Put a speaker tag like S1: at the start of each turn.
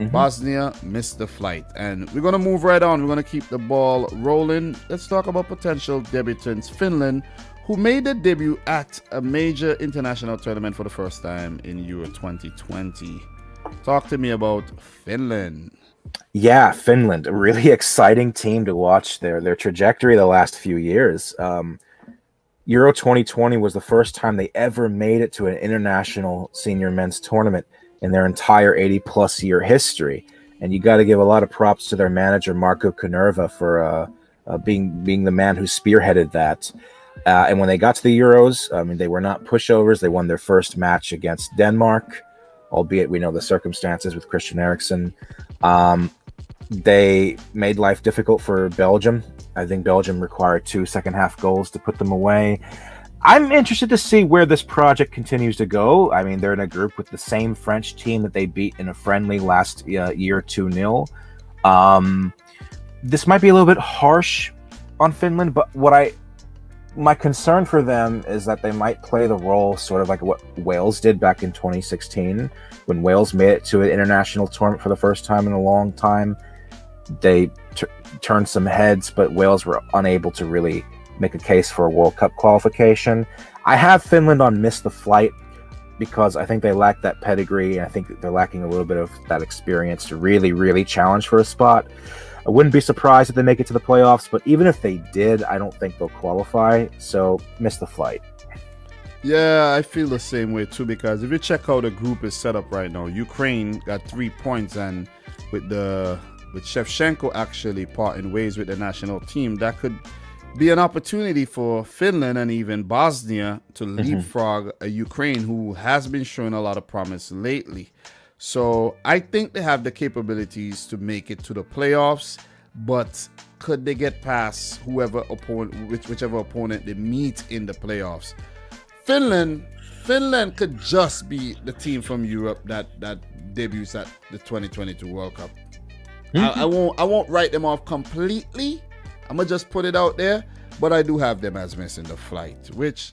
S1: Mm-hmm.
S2: Bosnia missed the flight. And we're going to move right on. We're going to keep the ball rolling. Let's talk about potential debutants. Finland, who made their debut at a major international tournament for the first time in Euro 2020. Talk to me about Finland.
S1: Yeah, Finland, a really exciting team to watch their their trajectory the last few years. Um, Euro 2020 was the first time they ever made it to an international senior men's tournament in their entire 80 plus year history. And you got to give a lot of props to their manager Markku Kanerva for uh, uh, being being the man who spearheaded that. Uh, and when they got to the Euros, I mean, they were not pushovers. They won their first match against Denmark, albeit we know the circumstances with Christian Eriksen. Um, they made life difficult for Belgium. I think Belgium required two second half goals to put them away. I'm interested to see where this project continues to go. I mean, they're in a group with the same French team that they beat in a friendly last uh, year 2 0. Um, this might be a little bit harsh on Finland, but what I my concern for them is that they might play the role sort of like what Wales did back in 2016 when Wales made it to an international tournament for the first time in a long time. They turned some heads, but Wales were unable to really make a case for a World Cup qualification. I have Finland on miss the flight because I think they lack that pedigree. And I think they're lacking a little bit of that experience to really, really challenge for a spot. I wouldn't be surprised if they make it to the playoffs, but even if they did, I don't think they'll qualify. So miss the flight.
S2: Yeah, I feel the same way too because if you check how the group is set up right now, Ukraine got three points, and with the with Shevchenko actually parting ways with the national team, that could be an opportunity for Finland and even Bosnia to
S1: Mm-hmm.
S2: leapfrog a Ukraine who has been showing a lot of promise lately. So I think they have the capabilities to make it to the playoffs, but could they get past whoever opponent, which, whichever opponent they meet in the playoffs? Finland, Finland could just be the team from Europe that that debuts at the 2022 World Cup. I, I won't I won't write them off completely. I'm gonna just put it out there, but I do have them as missing the flight, which